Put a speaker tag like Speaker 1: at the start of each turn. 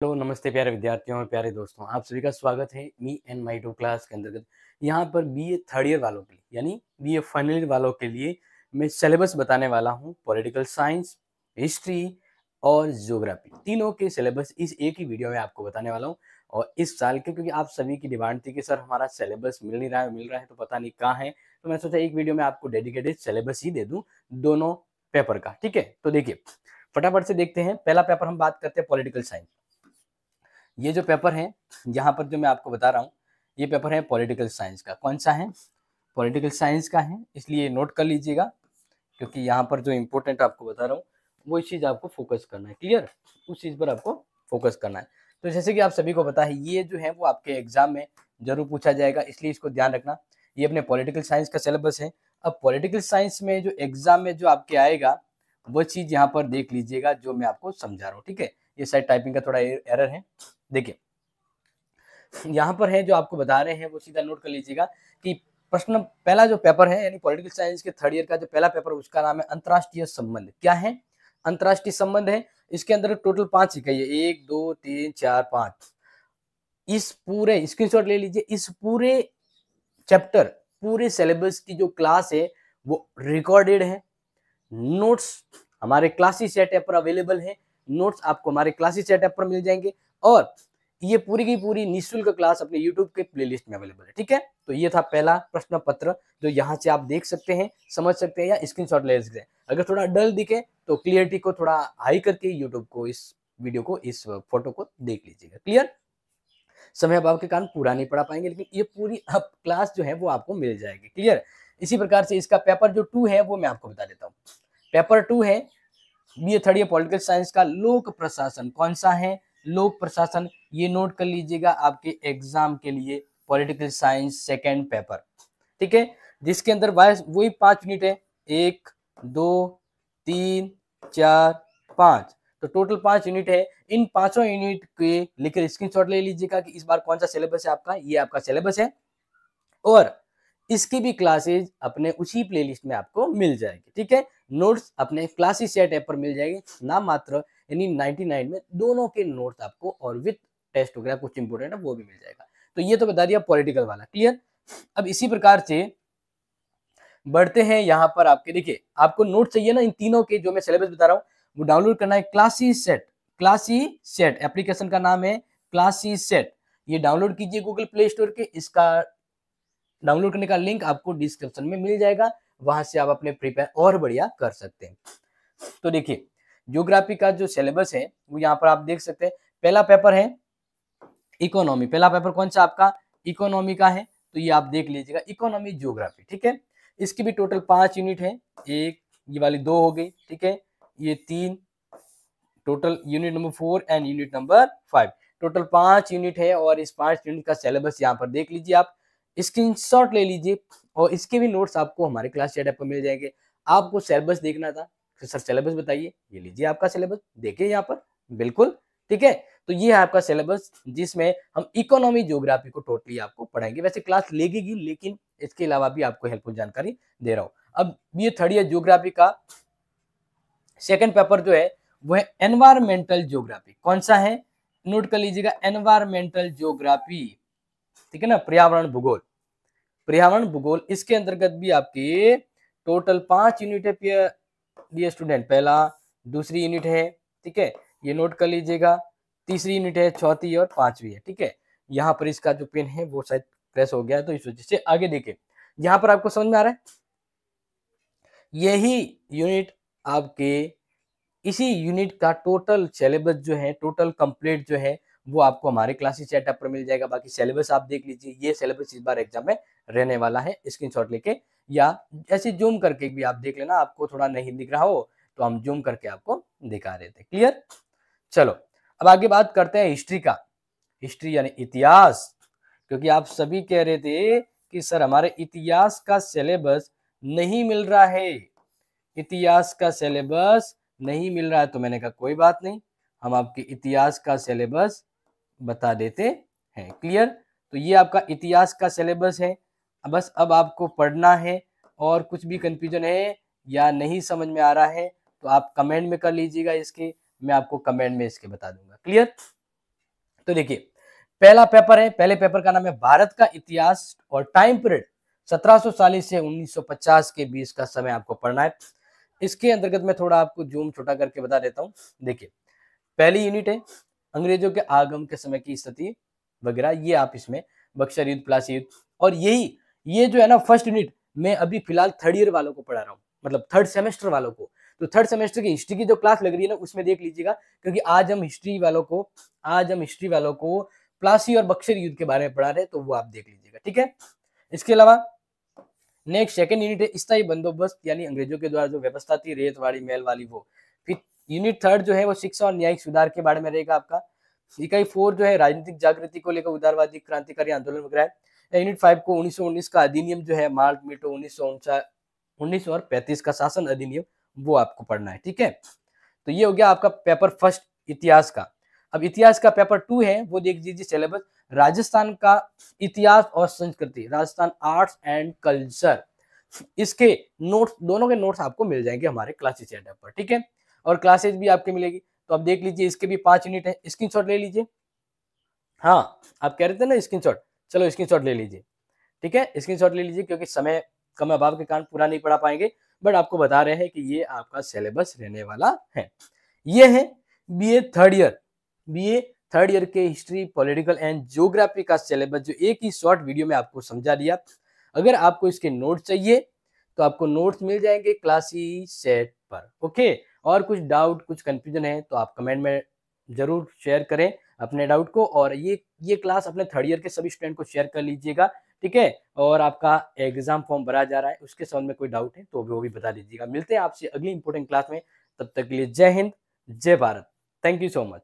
Speaker 1: Hello, नमस्ते प्यारे विद्यार्थियों और प्यारे दोस्तों। आप सभी का स्वागत है me and my two class के अंतर्गत। यहाँ पर बी ए थर्ड ईयर वालों के लिए, यानी बी ए फाइनल ईयर वालों के लिए मैं सिलेबस बताने वाला हूँ पॉलिटिकल साइंस हिस्ट्री और ज्योग्राफी तीनों के सिलेबस इस एक ही वीडियो में आपको बताने वाला हूँ और इस साल के, क्योंकि आप सभी की डिमांड थी कि सर हमारा सिलेबस मिल नहीं रहा है, मिल रहा है तो पता नहीं कहाँ है तो मैं सोचा एक वीडियो में आपको डेडिकेटेड सिलेबस ही दे दूँ दोनों पेपर का, ठीक है? तो देखिए, फटाफट से देखते हैं। पहला पेपर हम बात करते हैं पॉलिटिकल साइंस ये जो पेपर है, यहाँ पर जो मैं आपको बता रहा हूँ, ये पेपर है पॉलिटिकल साइंस का। कौन सा है? पॉलिटिकल साइंस का है, इसलिए नोट कर लीजिएगा, क्योंकि यहाँ पर जो इम्पोर्टेंट आपको बता रहा हूँ, वो चीज़ आपको फोकस करना है, क्लियर? उस चीज़ पर आपको फोकस करना है। तो जैसे कि आप सभी को पता है, ये जो है वो आपके एग्ज़ाम में ज़रूर पूछा जाएगा, इसलिए इसको ध्यान रखना। ये अपने पॉलिटिकल साइंस का सिलेबस है। अब पॉलिटिकल साइंस में जो एग्ज़ाम में जो आपके आएगा, वो चीज़ यहाँ पर देख लीजिएगा, जो मैं आपको समझा रहा हूँ, ठीक है? ये साइड टाइपिंग का थोड़ा एरर है। देखिए, यहाँ पर है जो आपको बता रहे हैं, वो सीधा नोट कर लीजिएगा कि प्रश्न पहला जो पेपर है, यानी पॉलिटिकल साइंस के थर्ड ईयर का जो पहला पेपर उसका नाम है अंतरराष्ट्रीय संबंध। क्या है? अंतरराष्ट्रीय संबंध है, इसके अंदर टोटल पाँच इकाई है एक, दो, तीन, चार, पाँच। इस पूरे स्क्रीनशॉट ले लीजिए, इस पूरे चैप्टर पूरे सिलेबस की जो क्लास है, वो रिकॉर्डेड है। नोट्स हमारे क्लासी सेट ऐप पर अवेलेबल है। नोट्स आपको हमारे क्लासी सेट ऐप पर मिल जाएँगे। और ये पूरी की पूरी निःशुल्क क्लास अपने यूट्यूब के प्लेलिस्ट में अवेलेबल है, ठीक है? तो ये था पहला प्रश्न पत्र जो यहाँ से आप देख सकते हैं, समझ सकते हैं या स्क्रीनशॉट ले सकते हैं। अगर थोड़ा डल दिखे तो क्लियरिटी को थोड़ा हाई करके यूट्यूब को इस वीडियो को, इस फ़ोटो को देख लीजिएगा। क्लियर समय अभाव के कारण पूरा नहीं पढ़ा पाएँगे, लेकिन ये पूरी अब क्लास जो है वो आपको मिल जाएगी। क्लियर इसी प्रकार से इसका पेपर जो टू है वो मैं आपको बता देता हूँ। पेपर टू है B A third year political science का लोक प्रशासन, कौन सा है? लोक प्रशासन, ये नोट कर लीजिएगा आपके एग्ज़ाम के लिए पॉलिटिकल साइंस सेकेंड पेपर ठीक है? जिसके अंदर वही पाँच यूनिट है। एक, दो, तीन, चार, पाँच। तो टोटल पाँच यूनिट है। इन पाँचों यूनिट के लेकर स्क्रीनशॉट ले लीजिएगा कि इस बार कौन सा सिलेबस है आपका। ये आपका सिलेबस है। और इसकी भी क्लासेज अपने उसी प्लेलिस्ट में आपको मिल जाएगी। ठीक है? नोट्स अपने क्लासेस सेट ऐप पर मिल जाएगी। ना मात्र, यानी 99 में दोनों के नोट्स आपको और विथ टेस्ट वगैरह कुछ इंपोर्टेंट है, वो भी मिल जाएगा। तो ये तो बता दिया पॉलिटिकल वाला, क्लियर? अब इसी प्रकार से बढ़ते हैं यहाँ पर आपके, देखिए, आपको नोट चाहिए ना इन तीनों के जो मैं सिलेबस बता रहा हूँ, वो डाउनलोड करना है classy set classy set application का नाम है क्लासी सेट। ये डाउनलोड कीजिए गूगल प्ले स्टोर के, इसका डाउनलोड करने का लिंक आपको डिस्क्रिप्शन में मिल जाएगा। वहाँ से आप अपने प्रिपेयर और बढ़िया कर सकते हैं। तो देखिए ज्योग्राफी का जो सिलेबस है, वो यहाँ पर आप देख सकते हैं। पहला पेपर है इकोनॉमी पहला पेपर कौन सा आपका? इकोनॉमी का है। तो ये आप देख लीजिएगा इकोनॉमी ज्योग्राफी ठीक है? इसकी भी टोटल पाँच यूनिट है। एक, ये वाली दो हो गई, ठीक है? ये तीन total unit number four and unit number five total पाँच यूनिट है और इस पाँच यूनिट का सिलेबस यहाँ पर देख लीजिए आप। स्क्रीनशॉट ले लीजिए और इसके भी नोट्स आपको हमारे क्लास चैट ऐप पर मिल जाएँगे। आपको सिलेबस देखना था तो सर सिलेबस बताइए, ये लीजिए आपका सिलेबस देखिए यहाँ पर, बिल्कुल, ठीक है? तो ये है आपका सिलेबस जिसमें हम इकोनॉमी ज्योग्राफी को टोटली आपको पढ़ाएँगे। वैसे क्लास लगेगी, लेकिन इसके अलावा भी आपको हेल्पफुल जानकारी दे रहा हूँ। अब ये थर्ड ईयर ज्योग्राफी का सेकेंड पेपर जो है, वो है एनवायरमेंटल ज्योग्राफी कौन सा है? नोट कर लीजिएगा एनवायरमेंटल ज्योग्राफी ठीक है ना? पर्यावरण, भूगोल। पर्यावरण भूगोल, इसके अंतर्गत भी आपके टोटल पाँच यूनिट है डियर स्टूडेंट पहला, दूसरी यूनिट है, ठीक है? ये नोट कर लीजिएगा। तीसरी यूनिट है, चौथी और पांचवी है, ठीक है? यहाँ पर इसका जो पेन है, वो शायद प्रेस हो गया तो इस वजह से आगे देखे यहाँ पर आपको समझ में आ रहा है? यही यूनिट आपके, इसी यूनिट का टोटल सिलेबस जो है टोटल कंप्लीट जो है, वो आपको हमारे क्लासेस सेटअप पर मिल जाएगा। बाकी सिलेबस आप देख लीजिए, ये सिलेबस इस बार एग्ज़ाम में रहने वाला है स्क्रीनशॉट लेके, या ऐसे जूम करके भी आप देख लेना, आपको थोड़ा नहीं दिख रहा हो तो हम जूम करके आपको दिखा रहे थे क्लियर चलो, अब आगे बात करते हैं हिस्ट्री का। हिस्ट्री यानी इतिहास, क्योंकि आप सभी कह रहे थे कि सर हमारे इतिहास का सिलेबस नहीं मिल रहा है। इतिहास का सिलेबस नहीं मिल रहा है तो मैंने कहा कोई बात नहीं, हम आपके इतिहास का सिलेबस बता देते हैं क्लियर तो ये आपका इतिहास का सिलेबस है। बस अब आपको पढ़ना है और कुछ भी कंफ्यूजन है या नहीं समझ में आ रहा है तो आप कमेंट में कर लीजिएगा इसके, मैं आपको कमेंट में इसके बता दूँगा। क्लियर तो देखिए, पहला पेपर है, पहले पेपर का नाम है भारत का इतिहास और टाइम पीरियड 1740 से 1950 के बीच का समय आपको पढ़ना है। इसके अंतर्गत मैं थोड़ा आपको जूम छोटा करके बता देता हूँ। देखिए, पहली यूनिट है, अंग्रेज़ों के आगम के समय की स्थिति वगैरह, ये आप इसमें बक्सर युद्ध प्लासी। युद्ध और यही ये जो है ना फ़र्स्ट यूनिट मैं अभी फ़िलहाल थर्ड ईयर वालों को पढ़ा रहा हूँ मतलब थर्ड सेमेस्टर वालों को। तो थर्ड सेमेस्टर की हिस्ट्री की जो क्लास लग रही है ना, उसमें देख लीजिएगा, क्योंकि आज हम हिस्ट्री वालों को, आज हम हिस्ट्री वालों को प्लासी और बक्सर युद्ध के बारे में पढ़ा रहे हैं तो वो आप देख लीजिएगा, ठीक है? इसके अलावा नेक्स्ट सेकंड यूनिट है, स्थायी बंदोबस्त, यानी अंग्रेज़ों के द्वारा जो व्यवस्था थी रेत वाली मेल वाली वो। फिर यूनिट थर्ड जो है, वो शिक्षा और न्यायिक सुधार के बारे में रहेगा आपका। इकाई फोर जो है, राजनीतिक जागृति को लेकर उदारवादी, क्रांतिकारी आंदोलन वगैरह यूनिट फाइव को उन्नीस सौ उन्नीस का अधिनियम जो है, मार्च मीटो उन्नीस उन्नीस और पैंतीस का शासन अधिनियम, वो आपको पढ़ना है, ठीक है? तो ये हो गया आपका पेपर फ़र्स्ट इतिहास का। अब इतिहास का पेपर टू है, वो देख लीजिए सिलेबस। राजस्थान का इतिहास और संस्कृति, राजस्थान आर्ट्स एंड कल्चर, इसके नोट्स, दोनों के नोट्स आपको मिल जाएँगे हमारे क्लासेस ऐप पर, ठीक है? और क्लासेज भी आपके मिलेगी तो आप देख लीजिए, इसके भी पाँच यूनिट है स्क्रीन ले लीजिए। हाँ आप कह रहे थे ना स्क्रीन चलो स्क्रीन ले लीजिए। ठीक है? स्क्रीन ले लीजिए क्योंकि समय कम अभाव के कारण पूरा नहीं पढ़ा पाएँगे। बट आपको बता रहे हैं कि ये आपका सिलेबस रहने वाला है। ये है B A third year B A third year के हिस्ट्री पॉलिटिकल एंड जियोग्राफी का सिलेबस जो एक ही शॉर्ट वीडियो में आपको समझा दिया। अगर आपको इसके नोट चाहिए तो आपको नोट्स मिल जाएँगे क्लासी सेट पर। ओके और कुछ डाउट कुछ कंफ्यूजन है तो आप कमेंट में ज़रूर शेयर करें। अपने डाउट को और ये ये क्लास अपने थर्ड ईयर के सभी स्टूडेंट को शेयर कर लीजिएगा, ठीक है? और आपका एग्ज़ाम फॉर्म भरा जा रहा है, उसके संबंध में कोई डाउट है तो भी वो भी बता दीजिएगा। मिलते हैं आपसे अगली इंपॉर्टेंट क्लास में, तब तक के लिए जय हिंद, जय Bharat. Thank you so much